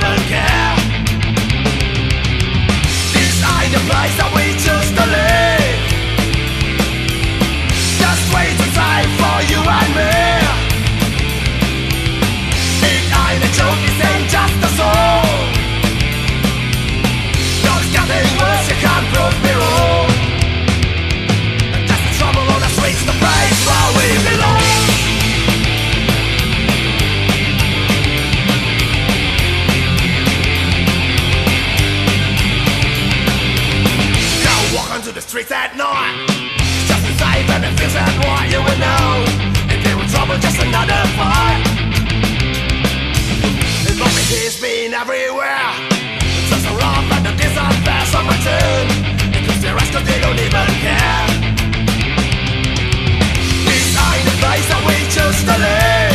even care. This ain't the place that we just to It's been everywhere. It's just a wrong and a desert pass on my turn. Because the rest of they don't even care. These are the place that we chose to live